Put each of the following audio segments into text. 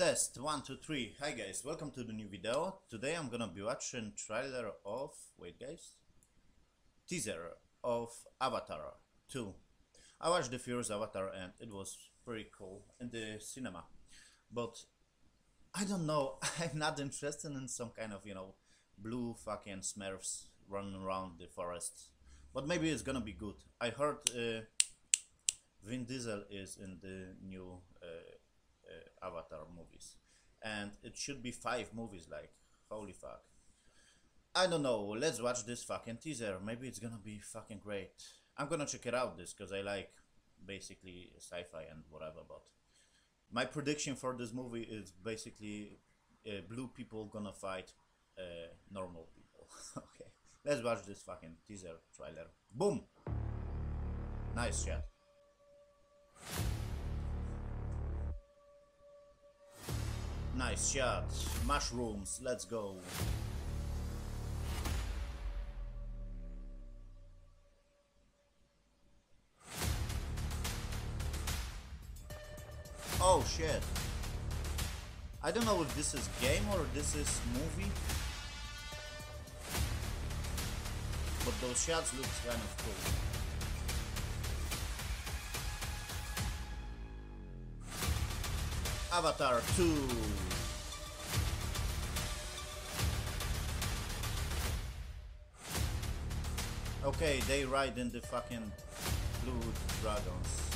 Test one two three. Hi guys, welcome to the new video. Today I'm gonna be watching trailer of wait guys teaser of Avatar 2. I watched the first Avatar and it was pretty cool in the cinema, but I don't know. I'm not interested in some kind of you know blue fucking Smurfs running around the forest, but maybe it's gonna be good. I heard uh, Vin Diesel is in the new. Uh, Avatar movies, and it should be five movies. Like, holy fuck! I don't know. Let's watch this fucking teaser. Maybe it's gonna be fucking great. I'm gonna check it out this because I like basically sci-fi and whatever. But my prediction for this movie is basically uh, blue people gonna fight uh, normal people. okay, let's watch this fucking teaser trailer. Boom! Nice shot. Nice shot. Mushrooms, let's go. Oh shit. I don't know if this is game or this is movie. But those shots look kind of cool. Avatar 2. Okay, they ride in the fucking blue dragons.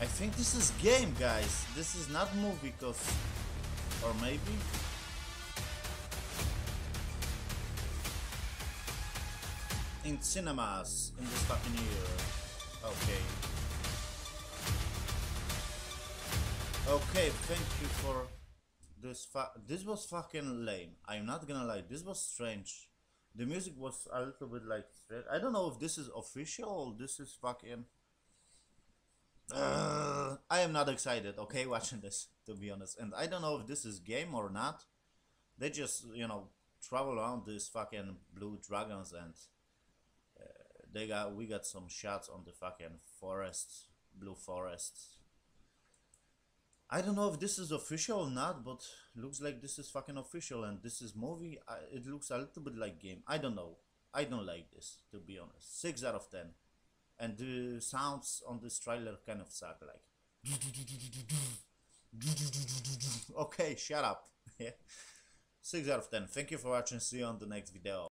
I think this is game, guys. This is not movie, cause... Or maybe? In cinemas, in this fucking year. Okay. Okay, thank you for this. this was fucking lame. I'm not gonna lie. This was strange. The music was a little bit like I don't know if this is official this is fucking. Uh, I am not excited. Okay, watching this to be honest, and I don't know if this is game or not. They just you know travel around these fucking blue dragons and uh, they got we got some shots on the fucking forest, blue forest I don't know if this is official or not, but looks like this is fucking official and this is movie. I, it looks a little bit like game. I don't know. I don't like this, to be honest. 6 out of 10. And the sounds on this trailer kind of suck, like... okay, shut up. 6 out of 10. Thank you for watching. See you on the next video.